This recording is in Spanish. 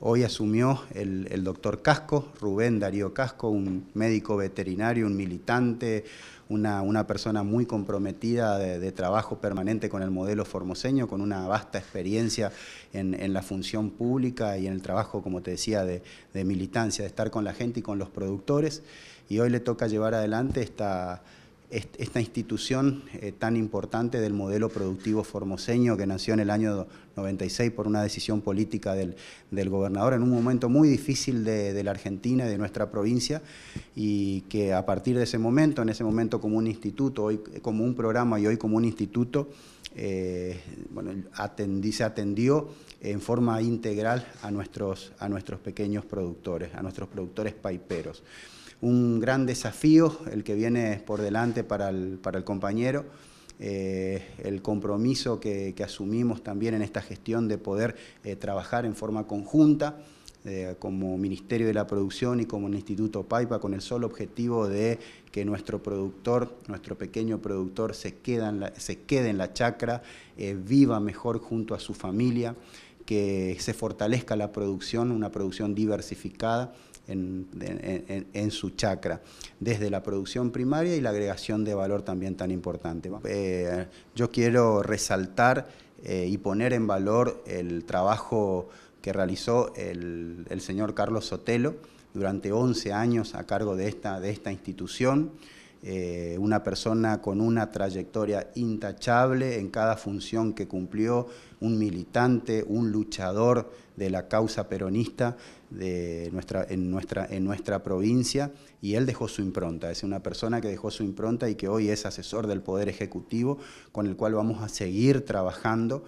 Hoy asumió el, doctor Casco, Rubén Darío Casco, un médico veterinario, un militante, una, persona muy comprometida de, trabajo permanente con el modelo formoseño, con una vasta experiencia en, la función pública y en el trabajo, como te decía, de, de militancia, de estar con la gente y con los productores. Y hoy le toca llevar adelante esta esta institución eh, tan importante del modelo productivo formoseño que nació en el año 96 por una decisión política del, gobernador en un momento muy difícil de, la Argentina y de nuestra provincia y que a partir de ese momento, en ese momento como un instituto, hoy como un programa y hoy como un instituto, eh, bueno, se atendió en forma integral a nuestros, a nuestros pequeños productores, a nuestros productores paiperos un gran desafío el que viene por delante para el, compañero. Eh, el compromiso que, asumimos también en esta gestión de poder eh, trabajar en forma conjunta eh, como Ministerio de la Producción y como el Instituto Paipa con el solo objetivo de que nuestro productor, nuestro pequeño productor se, se quede en la chacra, viva mejor junto a su familia, que se fortalezca la producción, una producción diversificada en, su chacra, desde la producción primaria y la agregación de valor también tan importante. Eh, yo quiero resaltar eh, y poner en valor el trabajo que realizó el, señor Carlos Sotelo durante 11 años a cargo de esta, de esta institución. Eh, una persona con una trayectoria intachable en cada función que cumplió, un militante, un luchador de la causa peronista de nuestra, en, nuestra, en nuestra provincia y él dejó su impronta, es una persona que dejó su impronta y que hoy es asesor del Poder Ejecutivo con el cual vamos a seguir trabajando